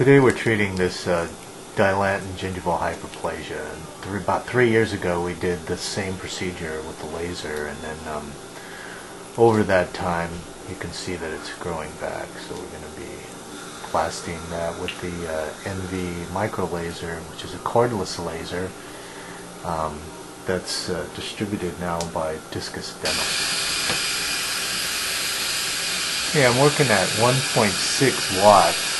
Today we're treating this uh, Dilantin gingival hyperplasia. And about three years ago we did the same procedure with the laser and then um, over that time you can see that it's growing back. So we're going to be plasting that with the uh, NV micro laser, which is a cordless laser um, that's uh, distributed now by Discus Dental. Okay, I'm working at 1.6 watts.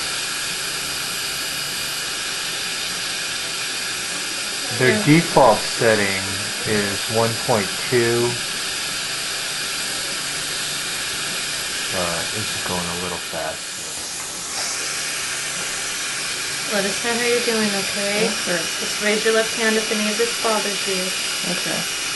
Their default setting is 1.2. Uh, this is going a little fast. Let us know how you're doing, okay? Sure. Just raise your left hand if any of this bothers you. Okay.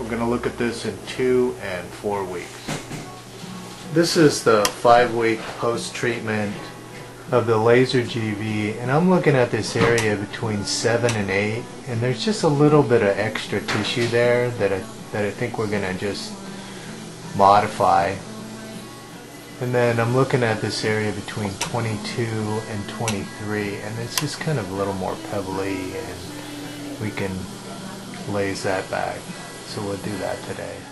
We're going to look at this in two and four weeks. This is the five week post treatment of the laser GV, and I'm looking at this area between seven and eight, and there's just a little bit of extra tissue there that I, that I think we're going to just modify. And then I'm looking at this area between 22 and 23, and it's just kind of a little more pebbly, and we can laze that back. So we'll do that today.